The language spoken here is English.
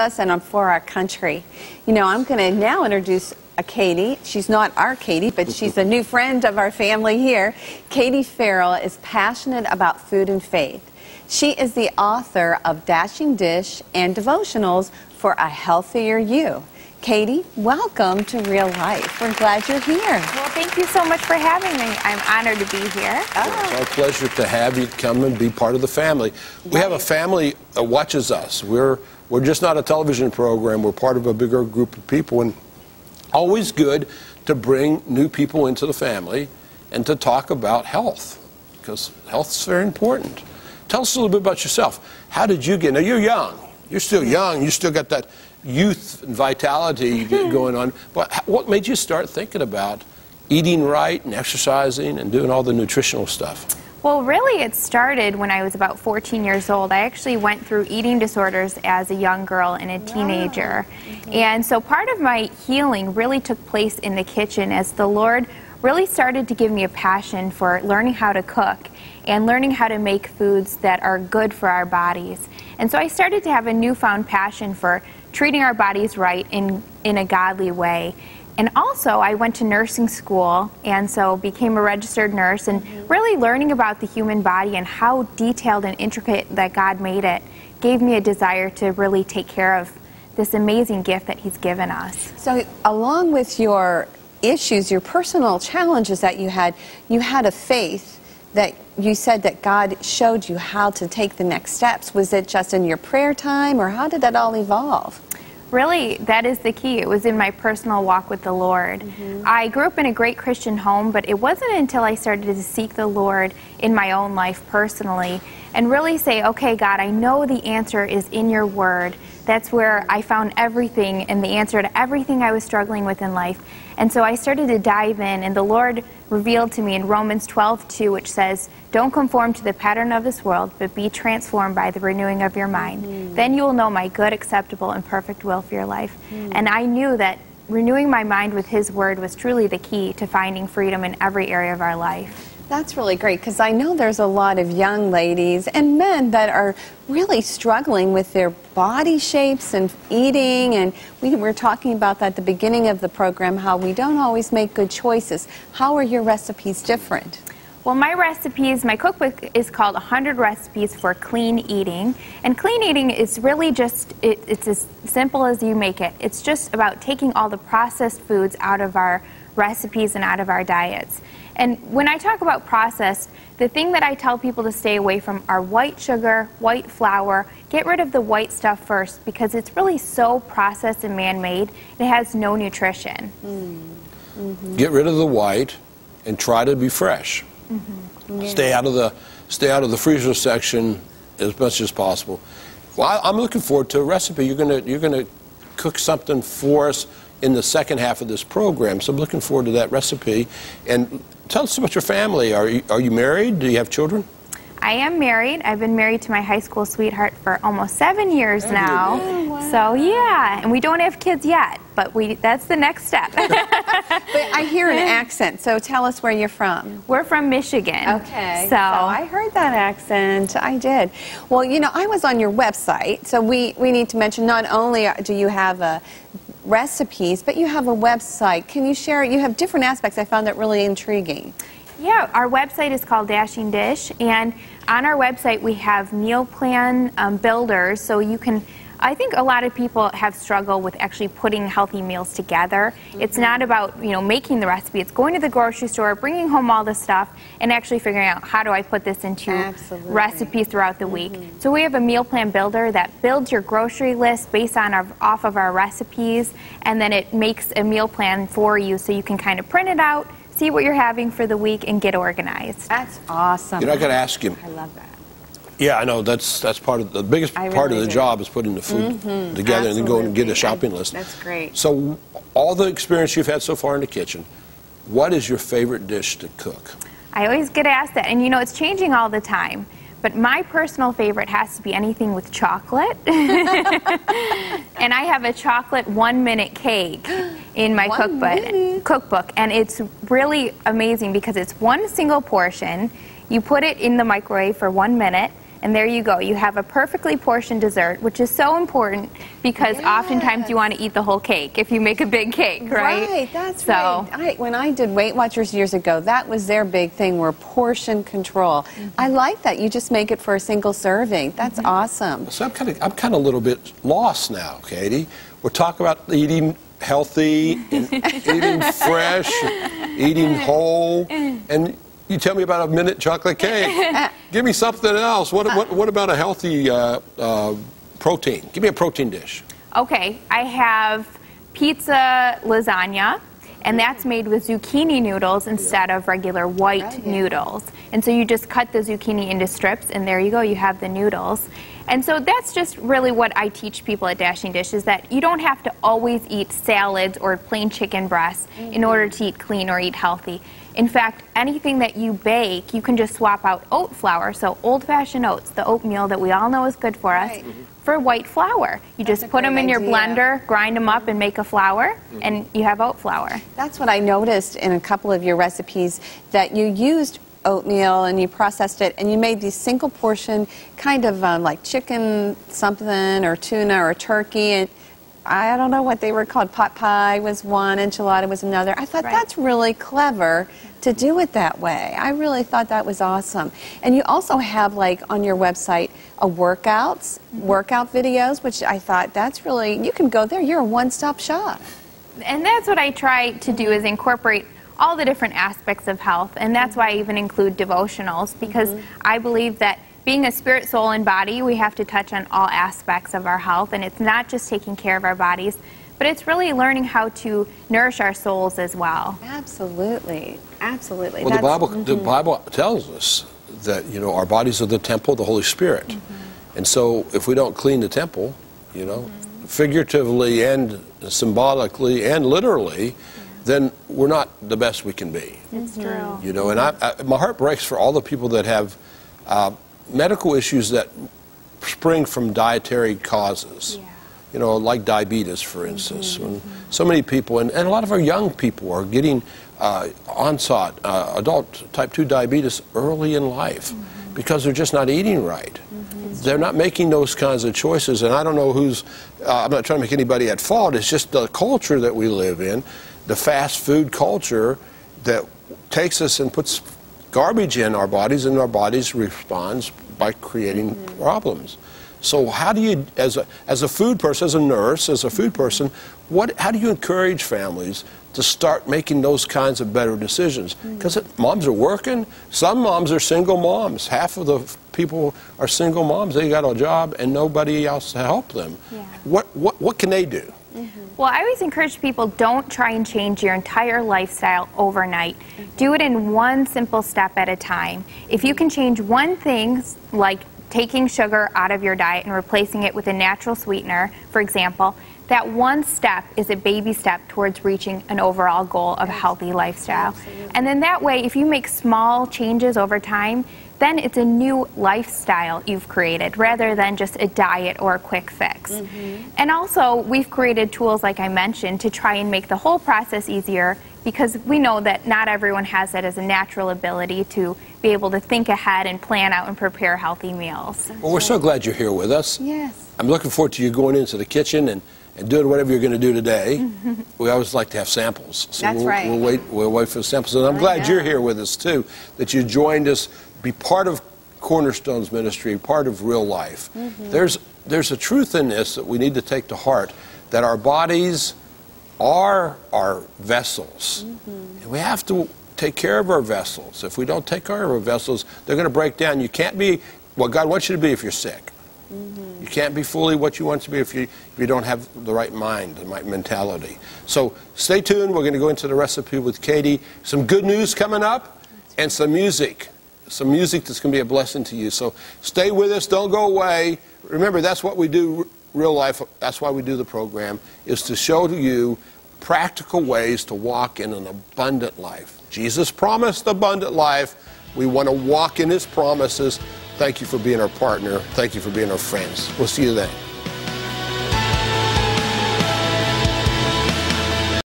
us and for our country. You know, I'm going to now introduce a Katie. She's not our Katie, but she's a new friend of our family here. Katie Farrell is passionate about food and faith. She is the author of Dashing Dish and devotionals for a healthier you. Katie, welcome to Real Life. We're glad you're here. Well, thank you so much for having me. I'm honored to be here. Oh. It's our pleasure to have you come and be part of the family. We right. have a family that watches us. We're we're just not a television program. We're part of a bigger group of people, and always good to bring new people into the family and to talk about health because health is very important. Tell us a little bit about yourself. How did you get? Now you're young. You're still young. You still got that youth and vitality going on. But what made you start thinking about eating right and exercising and doing all the nutritional stuff? Well, really, it started when I was about 14 years old. I actually went through eating disorders as a young girl and a teenager. Mm-hmm. And so part of my healing really took place in the kitchen as the Lord really started to give me a passion for learning how to cook and learning how to make foods that are good for our bodies. And so I started to have a newfound passion for treating our bodies right in, in a godly way. And also, I went to nursing school and so became a registered nurse and really learning about the human body and how detailed and intricate that God made it gave me a desire to really take care of this amazing gift that He's given us. So, along with your issues, your personal challenges that you had, you had a faith that you said that God showed you how to take the next steps. Was it just in your prayer time, or how did that all evolve? Really, that is the key. It was in my personal walk with the Lord. Mm-hmm. I grew up in a great Christian home, but it wasn't until I started to seek the Lord in my own life personally and really say, okay, God, I know the answer is in your word. That's where I found everything and the answer to everything I was struggling with in life. And so I started to dive in, and the Lord revealed to me in Romans 12, 2, which says, Don't conform to the pattern of this world, but be transformed by the renewing of your mind. Mm. Then you will know my good, acceptable, and perfect will for your life. Mm. And I knew that renewing my mind with His Word was truly the key to finding freedom in every area of our life. That's really great because I know there's a lot of young ladies and men that are really struggling with their body shapes and eating. And we were talking about that at the beginning of the program how we don't always make good choices. How are your recipes different? Well, my recipes, my cookbook is called 100 Recipes for Clean Eating. And clean eating is really just, it, it's as simple as you make it. It's just about taking all the processed foods out of our recipes and out of our diets. And when I talk about processed, the thing that I tell people to stay away from are white sugar, white flour. Get rid of the white stuff first because it's really so processed and man made, it has no nutrition. Mm-hmm. Get rid of the white and try to be fresh. Mm-hmm. Yeah. Stay out of the stay out of the freezer section as much as possible. Well, I, am looking forward to a recipe. You're gonna you're gonna cook something for us in the second half of this program. So I'm looking forward to that recipe. And tell us about your family. Are you, are you married? Do you have children? I am married. I've been married to my high school sweetheart for almost seven years now. Wow. So yeah, and we don't have kids yet, but we that's the next step. but I hear an accent, so tell us where you're from. We're from Michigan. Okay. So, so I heard that accent. I did. Well, you know, I was on your website, so we, we need to mention not only do you have a recipes, but you have a website. Can you share? You have different aspects. I found that really intriguing. Yeah, our website is called Dashing Dish, and on our website we have meal plan um, builders, so you can I think a lot of people have struggled with actually putting healthy meals together. Mm-hmm. It's not about, you know, making the recipe. It's going to the grocery store, bringing home all the stuff, and actually figuring out how do I put this into Absolutely. recipes throughout the week. Mm-hmm. So we have a meal plan builder that builds your grocery list based on our, off of our recipes, and then it makes a meal plan for you so you can kind of print it out, see what you're having for the week, and get organized. That's awesome. You know, I got to ask you. I love that. Yeah, I know. That's that's part of the biggest really part of the do. job is putting the food mm-hmm. together Absolutely. and then go and get a shopping list. That's great. So, all the experience you've had so far in the kitchen, what is your favorite dish to cook? I always get asked that, and you know it's changing all the time. But my personal favorite has to be anything with chocolate. and I have a chocolate one minute cake in my cookbook, cookbook. And it's really amazing because it's one single portion. You put it in the microwave for one minute And there you go. You have a perfectly portioned dessert, which is so important because oftentimes you want to eat the whole cake if you make a big cake, right? Right, that's so, right. I, when I did Weight Watchers years ago, that was their big thing, were portion control. Mm-hmm. I like that. You just make it for a single serving. That's mm-hmm. awesome. So I'm kind of I'm kind of a little bit lost now, Katie. We're talking about eating healthy, and eating fresh, eating whole, and you tell me about a minute chocolate cake. Give me something else. What what, what about a healthy uh, uh, protein? Give me a protein dish. Okay, I have pizza lasagna, and that's made with zucchini noodles instead of regular white Right, noodles. And so you just cut the zucchini into strips, and there you go, you have the noodles. And so that's just really what I teach people at Dashing Dish is that you don't have to always eat salads or plain chicken breasts in order mm-hmm. to eat clean or eat healthy. In fact, anything that you bake, you can just swap out oat flour, so old fashioned oats, the oatmeal that we all know is good for us, Right. Mm-hmm. for white flour. You That's just put them great in your idea. blender, grind them up, and make a flour, mm-hmm. and you have oat flour. That's what I noticed in a couple of your recipes that you used oatmeal and you processed it and you made these single portion kind of um, like chicken something or tuna or turkey and I don't know what they were called. Pot pie was one, enchilada was another. I thought Right. that's really clever to do it that way. I really thought that was awesome. And you also have like on your website a workouts, workout videos, which I thought that's really you can go there. You're a one-stop shop. And that's what I try to do is incorporate all the different aspects of health, and that's why I even include devotionals because mm-hmm. I believe that being a spirit, soul, and body, we have to touch on all aspects of our health, and it's not just taking care of our bodies, but it's really learning how to nourish our souls as well. Absolutely, absolutely. Well, the That's- Bible the mm-hmm. Bible tells us that you know our bodies are the temple of the Holy Spirit, mm-hmm. and so if we don't clean the temple, you know, figuratively and symbolically and literally, then we're not the best we can be. It's true. You know, and I, I, my heart breaks for all the people that have uh, medical issues that spring from dietary causes. Yeah. You know, like diabetes, for instance. When so many people, and, and a lot of our young people are getting uh, onset uh, adult type 2 diabetes early in life because they're just not eating right. They're not making those kinds of choices, and I don't know who's, uh, I'm not trying to make anybody at fault, it's just the culture that we live in, the fast food culture that takes us and puts garbage in our bodies, and our bodies responds by creating mm-hmm. problems. So how do you, as a, as a food person, as a nurse, as a food person, what, how do you encourage families to start making those kinds of better decisions? Mm. Because moms are working. Some moms are single moms. Half of the people are single moms. They got a job and nobody else to help them. Yeah. What, what, what can they do? Well, I always encourage people don't try and change your entire lifestyle overnight. Do it in one simple step at a time. If you can change one thing, like taking sugar out of your diet and replacing it with a natural sweetener, for example, that one step is a baby step towards reaching an overall goal of a healthy lifestyle. And then that way, if you make small changes over time, then it's a new lifestyle you've created rather than just a diet or a quick fix. Mm-hmm. And also, we've created tools, like I mentioned, to try and make the whole process easier because we know that not everyone has that as a natural ability to be able to think ahead and plan out and prepare healthy meals. Well, we're so glad you're here with us. Yes. I'm looking forward to you going into the kitchen and, and doing whatever you're going to do today. Mm-hmm. we always like to have samples. So That's we'll, right. We'll wait, we'll wait for the samples. And I'm I glad you're here with us too, that you joined us, be part of Cornerstone's ministry, part of real life. Mm-hmm. There's, there's a truth in this that we need to take to heart that our bodies are our vessels. Mm-hmm. And we have to take care of our vessels. If we don't take care of our vessels, they're going to break down. You can't be what God wants you to be if you're sick. You can't be fully what you want to be if you, if you don't have the right mind, the right mentality. So stay tuned. We're going to go into the recipe with Katie. Some good news coming up and some music. Some music that's going to be a blessing to you. So stay with us. Don't go away. Remember, that's what we do, real life. That's why we do the program, is to show to you practical ways to walk in an abundant life. Jesus promised abundant life. We want to walk in his promises. Thank you for being our partner. Thank you for being our friends. We'll see you then.